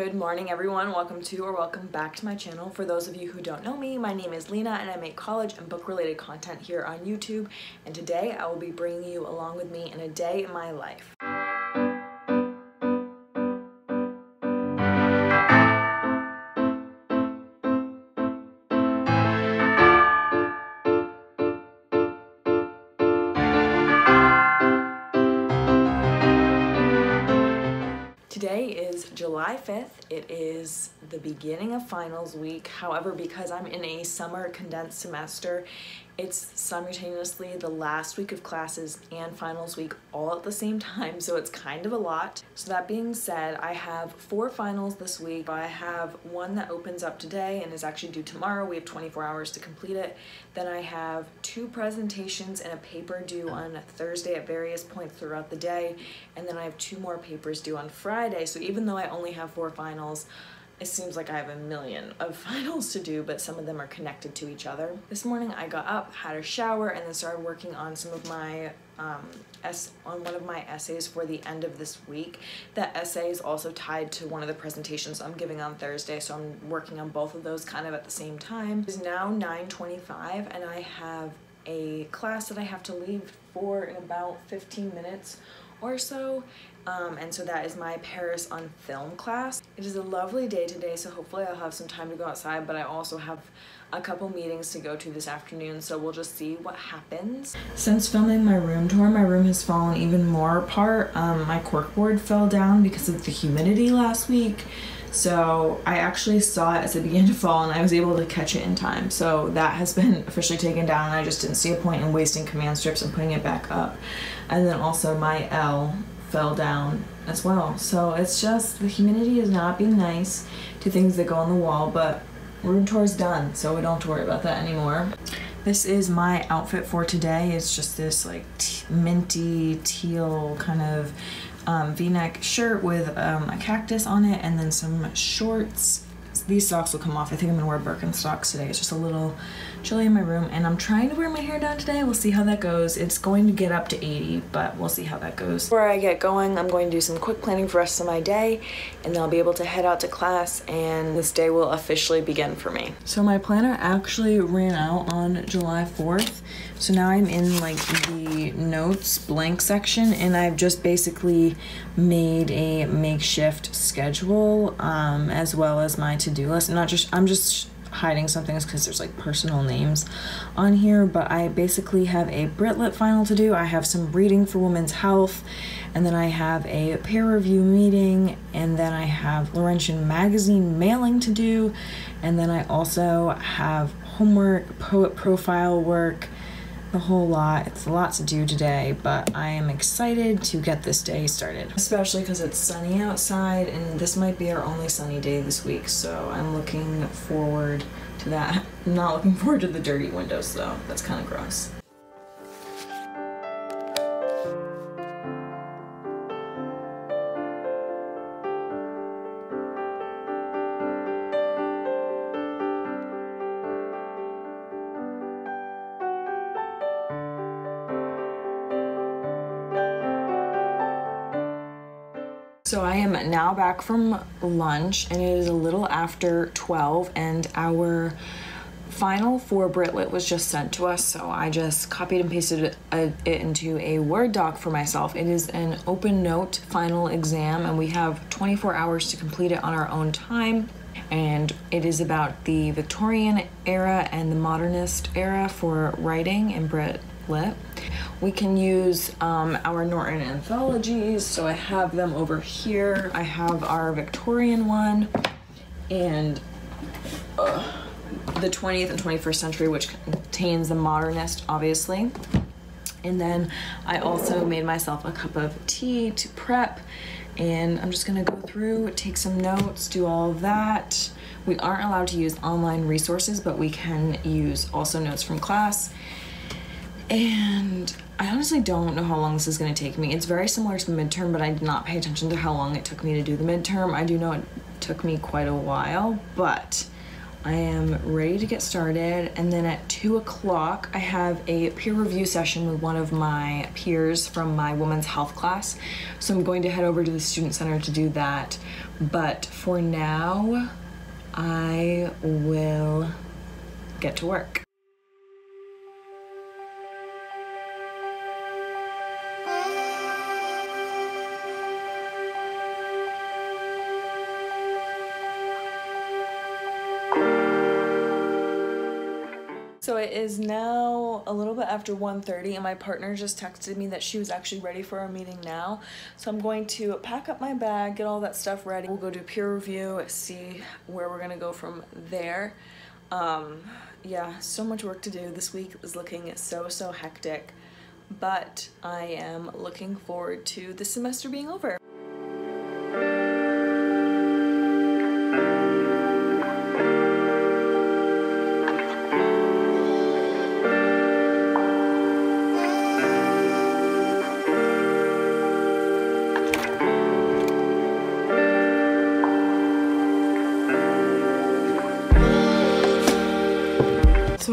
Good morning everyone, welcome to or welcome back to my channel. For those of you who don't know me, my name is Lena and I make college and book related content here on YouTube and today I will be bringing you along with me in a day in my life. July 5th. It is the beginning of finals week. However, because I'm in a summer condensed semester, it's simultaneously the last week of classes and finals week all at the same time, so it's kind of a lot. So that being said, I have four finals this week. I have one that opens up today and is actually due tomorrow. We have 24 hours to complete it. Then I have two presentations and a paper due on Thursday at various points throughout the day. And then I have two more papers due on Friday. So even though I only have four finals, it seems like I have a million of finals to do, but some of them are connected to each other. This morning I got up, had a shower, and then started working on some of my um, on one of my essays for the end of this week. That essay is also tied to one of the presentations I'm giving on Thursday, so I'm working on both of those kind of at the same time. It's now 9.25 and I have a class that I have to leave for in about 15 minutes or so um, and so that is my Paris on film class. It is a lovely day today, so hopefully I'll have some time to go outside, but I also have a couple meetings to go to this afternoon, so we'll just see what happens. Since filming my room tour, my room has fallen even more apart. Um, my corkboard fell down because of the humidity last week. So I actually saw it as it began to fall and I was able to catch it in time. So that has been officially taken down and I just didn't see a point in wasting command strips and putting it back up. And then also my L fell down as well. So it's just the humidity is not being nice to things that go on the wall, but room tour is done, so we don't have to worry about that anymore. This is my outfit for today. It's just this like minty teal kind of um, v-neck shirt with um, a cactus on it and then some shorts these socks will come off. I think I'm gonna wear Birkenstocks today. It's just a little chilly in my room and I'm trying to wear my hair down today. We'll see how that goes. It's going to get up to 80, but we'll see how that goes. Before I get going, I'm going to do some quick planning for the rest of my day and then I'll be able to head out to class and this day will officially begin for me. So my planner actually ran out on July 4th. So now I'm in like the notes blank section and I've just basically made a makeshift schedule um, as well as my to-do list. Not just, I'm just hiding some things because there's like personal names on here, but I basically have a Brit Lit final to do. I have some reading for women's health, and then I have a peer review meeting, and then I have Laurentian magazine mailing to do, and then I also have homework, poet profile work, the whole lot. It's a lot to do today, but I am excited to get this day started. Especially because it's sunny outside, and this might be our only sunny day this week, so I'm looking forward to that. I'm not looking forward to the dirty windows, though. That's kind of gross. Now back from lunch and it is a little after 12 and our final for Brit Lit was just sent to us so I just copied and pasted uh, it, into a Word doc for myself. It is an open note final exam and we have 24 hours to complete it on our own time and it is about the Victorian era and the modernist era for writing in Brit Lit. We can use um, our Norton anthologies. So I have them over here. I have our Victorian one and uh, the 20th and 21st century, which contains the modernist, obviously. And then I also made myself a cup of tea to prep and I'm just gonna go through, take some notes, do all of that. We aren't allowed to use online resources, but we can use also notes from class. And I honestly don't know how long this is going to take me. It's very similar to the midterm, but I did not pay attention to how long it took me to do the midterm. I do know it took me quite a while, but I am ready to get started. And then at two o'clock, I have a peer review session with one of my peers from my women's health class. So I'm going to head over to the student center to do that. But for now, I will get to work. So it is now a little bit after 1.30 and my partner just texted me that she was actually ready for our meeting now. So I'm going to pack up my bag, get all that stuff ready. We'll go do peer review, see where we're gonna go from there. Um, yeah, so much work to do. This week is looking so, so hectic, but I am looking forward to the semester being over.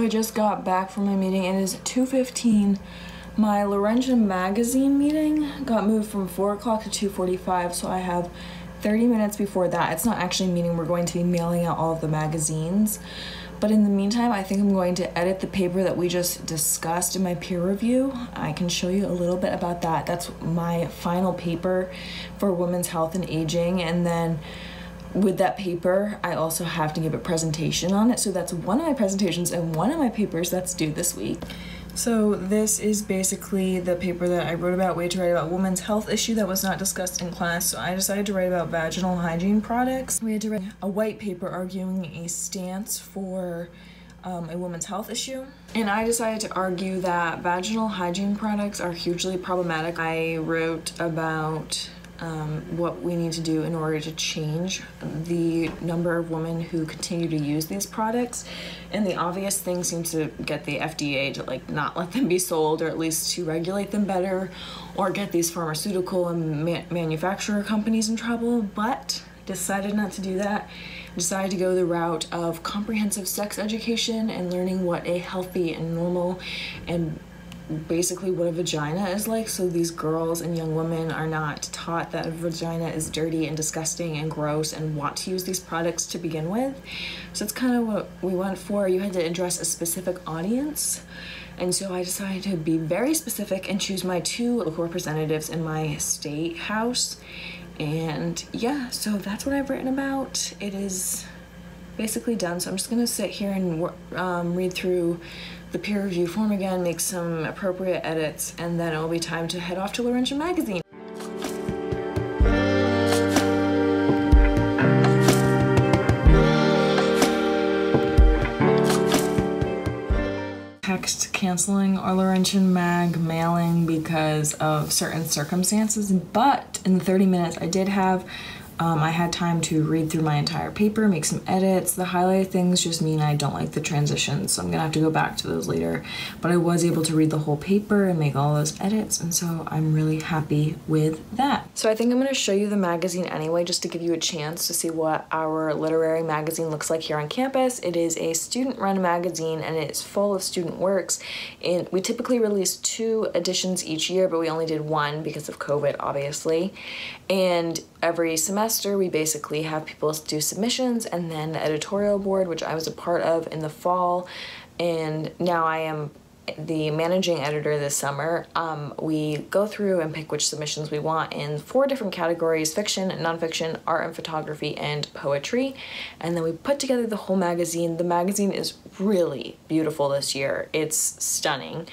I just got back from my meeting. It is 2.15. My Laurentian magazine meeting got moved from 4 o'clock to 2.45, so I have 30 minutes before that. It's not actually a meeting, we're going to be mailing out all of the magazines. But in the meantime, I think I'm going to edit the paper that we just discussed in my peer review. I can show you a little bit about that. That's my final paper for women's health and aging. And then with that paper, I also have to give a presentation on it. So that's one of my presentations and one of my papers that's due this week. So this is basically the paper that I wrote about, way to write about women's health issue that was not discussed in class. So I decided to write about vaginal hygiene products. We had to write a white paper arguing a stance for um, a woman's health issue. And I decided to argue that vaginal hygiene products are hugely problematic. I wrote about um, what we need to do in order to change the number of women who continue to use these products. And the obvious thing seems to get the FDA to like not let them be sold or at least to regulate them better or get these pharmaceutical and ma manufacturer companies in trouble, but decided not to do that. Decided to go the route of comprehensive sex education and learning what a healthy and normal and basically what a vagina is like. So these girls and young women are not taught that a vagina is dirty and disgusting and gross and want to use these products to begin with. So that's kind of what we went for. You had to address a specific audience. And so I decided to be very specific and choose my two local representatives in my state house. And yeah so that's what I've written about. It is basically done. So I'm just gonna sit here and um, read through the peer review form again, make some appropriate edits, and then it will be time to head off to Laurentian Magazine. Text canceling our Laurentian Mag mailing because of certain circumstances, but in the 30 minutes I did have um, I had time to read through my entire paper, make some edits. The highlighted things just mean I don't like the transitions, so I'm gonna have to go back to those later. But I was able to read the whole paper and make all those edits, and so I'm really happy with that. So I think I'm gonna show you the magazine anyway, just to give you a chance to see what our literary magazine looks like here on campus. It is a student-run magazine, and it's full of student works. And we typically release two editions each year, but we only did one because of COVID, obviously. And every semester we basically have people do submissions and then the editorial board which I was a part of in the fall and now I am the managing editor this summer, um, we go through and pick which submissions we want in four different categories fiction, nonfiction, art and photography, and poetry. And then we put together the whole magazine. The magazine is really beautiful this year, it's stunning.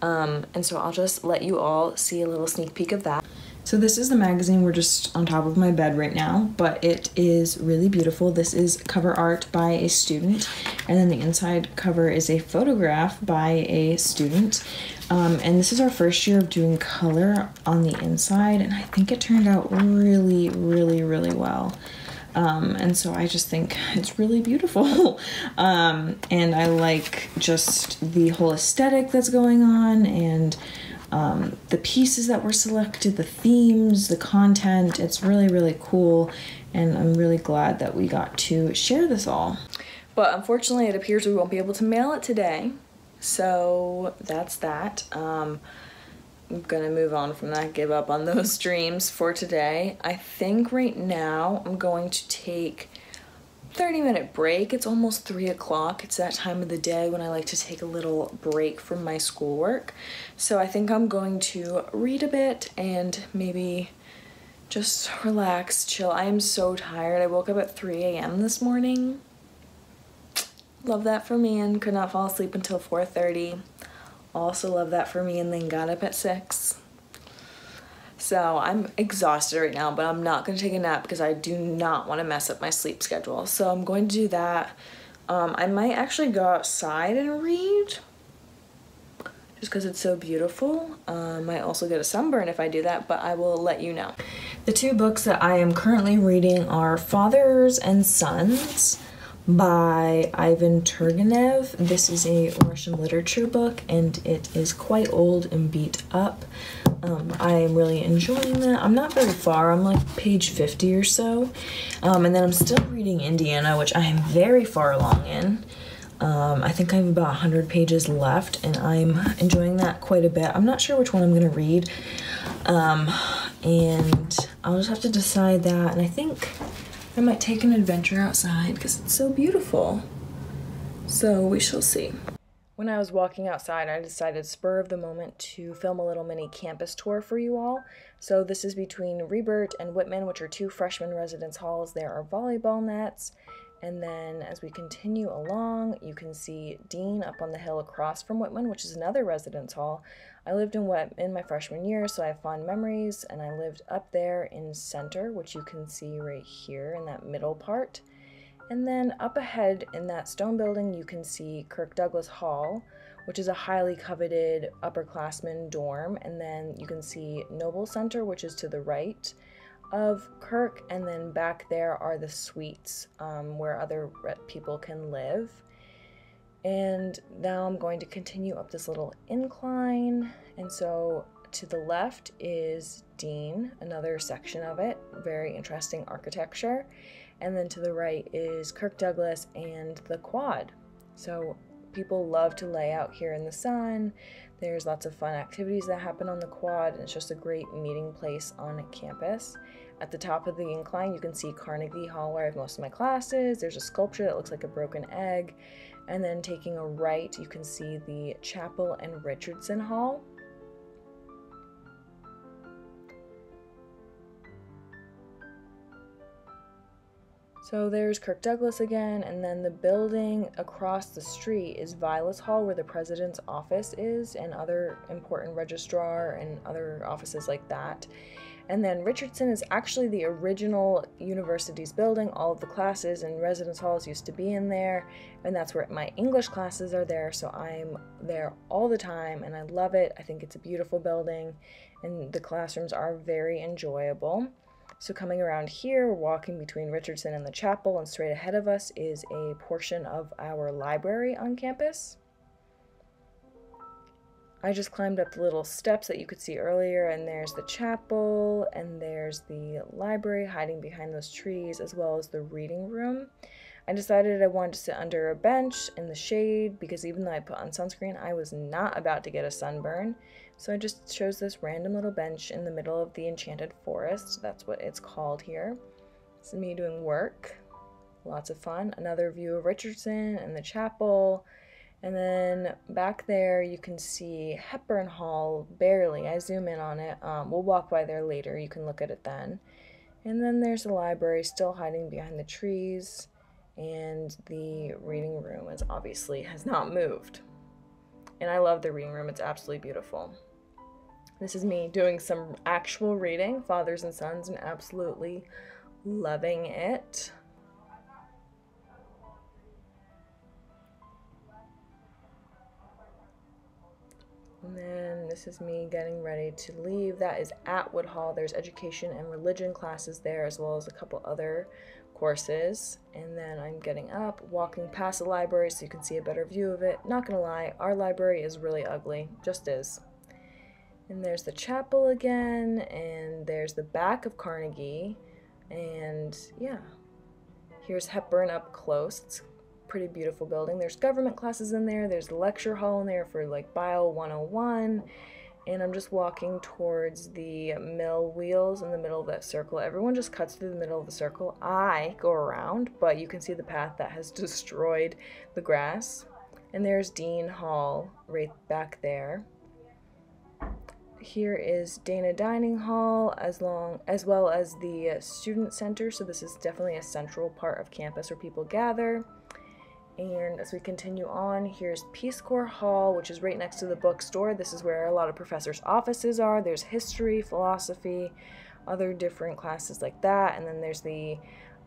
Um, and so I'll just let you all see a little sneak peek of that. So this is the magazine. We're just on top of my bed right now, but it is really beautiful. This is cover art by a student, and then the inside cover is a photograph by a student. Um, and this is our first year of doing color on the inside, and I think it turned out really, really, really well. Um, and so I just think it's really beautiful. um, and I like just the whole aesthetic that's going on and um, the pieces that were selected, the themes, the content. It's really, really cool, and I'm really glad that we got to share this all. But unfortunately, it appears we won't be able to mail it today. So that's that. Um, I'm gonna move on from that, give up on those dreams for today. I think right now I'm going to take 30 minute break. It's almost three o'clock. It's that time of the day when I like to take a little break from my schoolwork. So I think I'm going to read a bit and maybe just relax, chill. I am so tired. I woke up at 3 a.m. this morning. Love that for me and could not fall asleep until 4.30. Also love that for me and then got up at 6. So I'm exhausted right now, but I'm not going to take a nap because I do not want to mess up my sleep schedule. So I'm going to do that. Um, I might actually go outside and read just because it's so beautiful. Uh, might also get a sunburn if I do that, but I will let you know. The two books that I am currently reading are Fathers and Sons by Ivan Turgenev. This is a Russian literature book and it is quite old and beat up. Um, I am really enjoying that. I'm not very far, I'm like page 50 or so. Um, and then I'm still reading Indiana, which I am very far along in. Um, I think I have about 100 pages left and I'm enjoying that quite a bit. I'm not sure which one I'm going to read. Um, and I'll just have to decide that. And I think I might take an adventure outside because it's so beautiful. So we shall see. When I was walking outside, I decided spur of the moment to film a little mini campus tour for you all. So this is between Rebert and Whitman, which are two freshman residence halls. There are volleyball nets. And then as we continue along, you can see Dean up on the hill across from Whitman, which is another residence hall. I lived in what in my freshman year, so I have fond memories, and I lived up there in center, which you can see right here in that middle part. And then up ahead in that stone building, you can see Kirk Douglas Hall, which is a highly coveted upperclassmen dorm. And then you can see Noble Center, which is to the right of Kirk. And then back there are the suites um, where other people can live. And now I'm going to continue up this little incline. And so to the left is Dean, another section of it, very interesting architecture. And then to the right is Kirk Douglas and the quad. So people love to lay out here in the sun. There's lots of fun activities that happen on the quad, and it's just a great meeting place on campus. At the top of the incline, you can see Carnegie Hall, where I have most of my classes. There's a sculpture that looks like a broken egg. And then taking a right, you can see the Chapel and Richardson Hall. So there's Kirk Douglas again, and then the building across the street is Vilas Hall, where the president's office is, and other important registrar and other offices like that. And then Richardson is actually the original university's building. All of the classes and residence halls used to be in there, and that's where my English classes are there. So I'm there all the time, and I love it. I think it's a beautiful building, and the classrooms are very enjoyable. So coming around here, walking between Richardson and the chapel, and straight ahead of us is a portion of our library on campus. I just climbed up the little steps that you could see earlier, and there's the chapel, and there's the library hiding behind those trees, as well as the reading room. I decided I wanted to sit under a bench in the shade because even though I put on sunscreen, I was not about to get a sunburn. So I just chose this random little bench in the middle of the enchanted forest. That's what it's called here. Is me doing work. Lots of fun. Another view of Richardson and the chapel. And then back there, you can see Hepburn Hall, barely. I zoom in on it. Um, we'll walk by there later. You can look at it then. And then there's the library still hiding behind the trees. And the reading room is obviously has not moved. And I love the reading room. It's absolutely beautiful. This is me doing some actual reading, Fathers and Sons, and absolutely loving it. This is me getting ready to leave. That is Atwood Hall. There's education and religion classes there, as well as a couple other courses. And then I'm getting up, walking past the library so you can see a better view of it. Not gonna lie, our library is really ugly. Just is. And there's the chapel again, and there's the back of Carnegie. And yeah, here's Hepburn up close. It's pretty beautiful building. There's government classes in there, there's the lecture hall in there for like Bio 101. And I'm just walking towards the mill wheels in the middle of that circle. Everyone just cuts through the middle of the circle. I go around, but you can see the path that has destroyed the grass. And there's Dean Hall right back there. Here is Dana Dining Hall as long as well as the student center. So this is definitely a central part of campus where people gather. And as we continue on, here's Piskor Hall, which is right next to the bookstore. This is where a lot of professors' offices are. There's history, philosophy, other different classes like that. And then there's the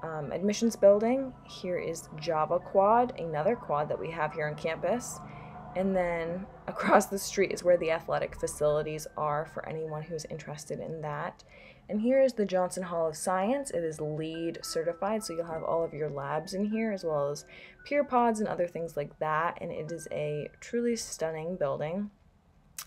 um, admissions building. Here is Java Quad, another quad that we have here on campus. And then across the street is where the athletic facilities are for anyone who's interested in that. And here is the Johnson Hall of Science. It is LEED certified, so you'll have all of your labs in here as well as peer pods and other things like that. And it is a truly stunning building.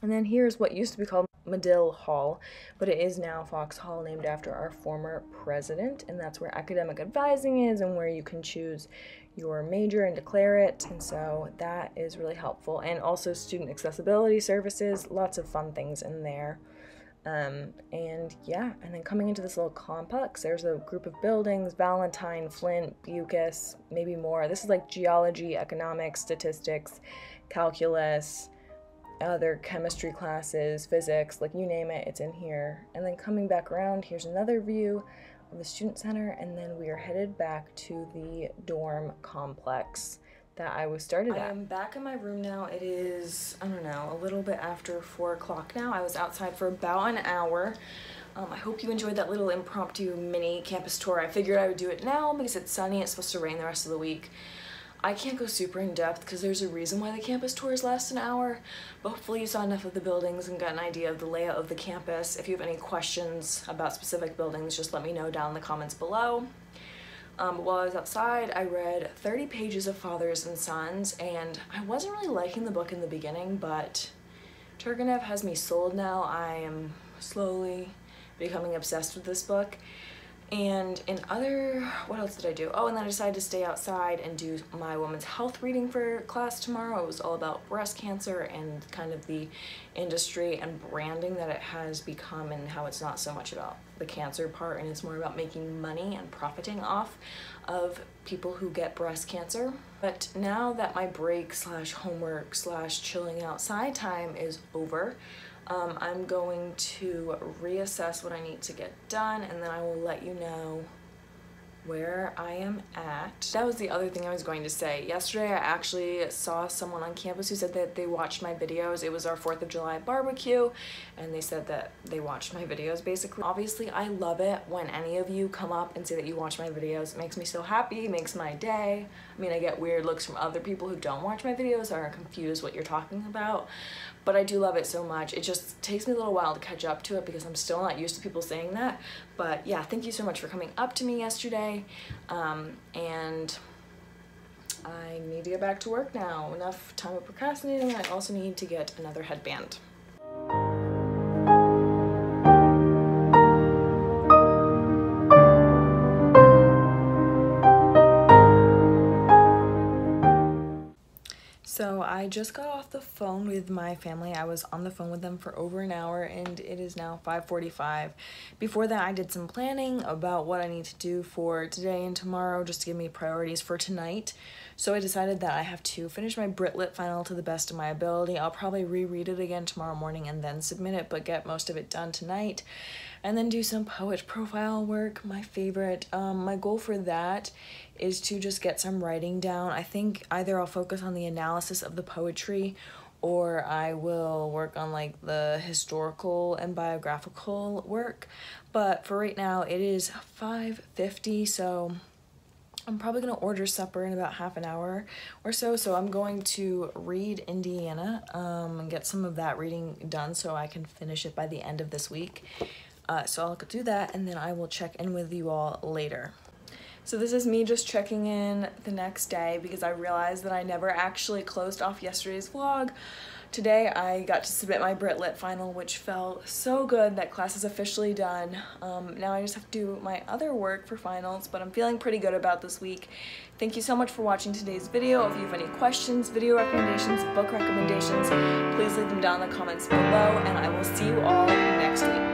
And then here's what used to be called Medill Hall, but it is now Fox Hall, named after our former president. And that's where academic advising is and where you can choose your major and declare it. And so that is really helpful. And also student accessibility services, lots of fun things in there. Um, and yeah, and then coming into this little complex, there's a group of buildings Valentine, Flint, Bewkes, maybe more. This is like geology, economics, statistics, calculus, other chemistry classes, physics, like you name it, it's in here. And then coming back around, here's another view the student center, and then we are headed back to the dorm complex that I was started at. I'm back in my room now. It is, I don't know, a little bit after four o'clock now. I was outside for about an hour. Um, I hope you enjoyed that little impromptu mini campus tour. I figured I would do it now because it's sunny. It's supposed to rain the rest of the week. I can't go super in depth because there's a reason why the campus tours last an hour, but hopefully you saw enough of the buildings and got an idea of the layout of the campus. If you have any questions about specific buildings, just let me know down in the comments below. Um, while I was outside, I read 30 pages of Fathers and Sons, and I wasn't really liking the book in the beginning, but Turgenev has me sold now. I am slowly becoming obsessed with this book. And in other, what else did I do? Oh, and then I decided to stay outside and do my women's health reading for class tomorrow. It was all about breast cancer and kind of the industry and branding that it has become and how it's not so much about the cancer part and it's more about making money and profiting off of people who get breast cancer. But now that my break slash homework slash chilling outside time is over, um, I'm going to reassess what I need to get done and then I will let you know where I am at. That was the other thing I was going to say. Yesterday I actually saw someone on campus who said that they watched my videos. It was our 4th of July barbecue and they said that they watched my videos basically. Obviously I love it when any of you come up and say that you watch my videos. It makes me so happy, makes my day. I mean I get weird looks from other people who don't watch my videos or are confused what you're talking about but I do love it so much. It just takes me a little while to catch up to it because I'm still not used to people saying that. But yeah, thank you so much for coming up to me yesterday. Um, and I need to get back to work now. Enough time of procrastinating. I also need to get another headband. Just got off the phone with my family. I was on the phone with them for over an hour and it is now 5.45. Before that I did some planning about what I need to do for today and tomorrow just to give me priorities for tonight. So I decided that I have to finish my Brit Lit final to the best of my ability. I'll probably reread it again tomorrow morning and then submit it but get most of it done tonight and then do some poet profile work, my favorite. Um, my goal for that is to just get some writing down. I think either I'll focus on the analysis of the poetry or I will work on like the historical and biographical work. But for right now, it is 5.50, so I'm probably going to order supper in about half an hour or so. So I'm going to read Indiana um, and get some of that reading done so I can finish it by the end of this week. Uh, so I'll do that and then I will check in with you all later. So this is me just checking in the next day because I realized that I never actually closed off yesterday's vlog. Today I got to submit my Brit Lit final which felt so good that class is officially done. Um, now I just have to do my other work for finals but I'm feeling pretty good about this week. Thank you so much for watching today's video. If you have any questions, video recommendations, book recommendations, please leave them down in the comments below and I will see you all next week.